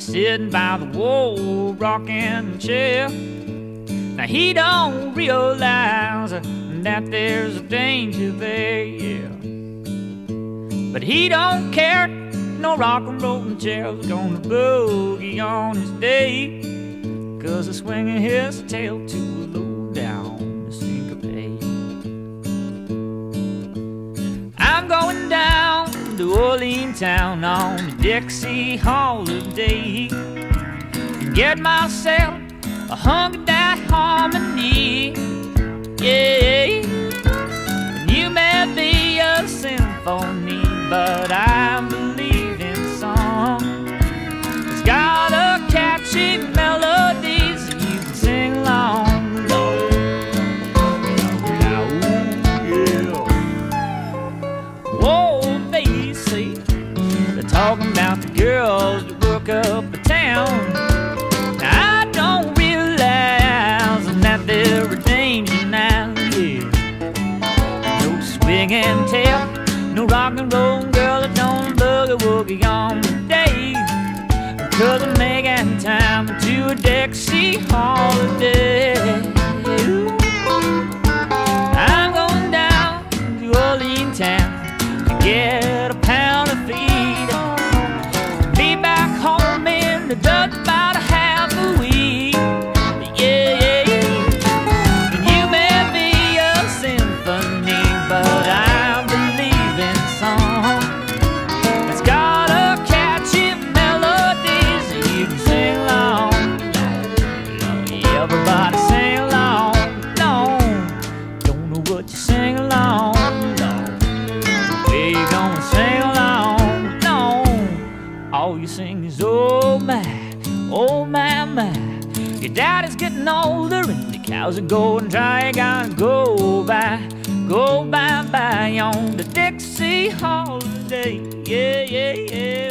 sitting by the wall, rocking chair. Now he don't realize that there's a danger there, yeah. But he don't care, no rock and rollin' chair's gonna boogie on his day. Cause the swinging his tail too low to Orleans town on a Dixie holiday. Get myself a hungry down harmony. Yeah, and you may be a symphony, but I say they're talking about the girls that work up a town. Now, I don't realize that they're a danger now, yeah. No swing and tell, no rock and roll girl that don't boogie woogie on the I'm making time to a Dixie holiday. All you sing is oh my, oh my my. Your daddy's getting older and the cows are going dry. You gotta go by, go bye bye on the Dixie holiday. Yeah, yeah, yeah.